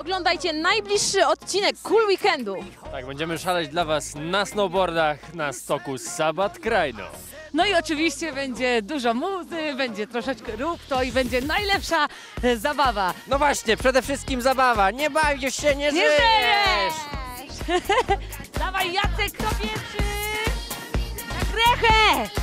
Oglądajcie najbliższy odcinek Cool Weekendu. Tak, będziemy szaleć dla Was na snowboardach na stoku Sabat Krajno. No i oczywiście będzie dużo muzy, będzie troszeczkę rób to i będzie najlepsza e, zabawa. No właśnie, przede wszystkim zabawa. Nie bawisz się, nie, Nie żyjesz! Dawaj Jacek, kto pierwszy? Na grechę!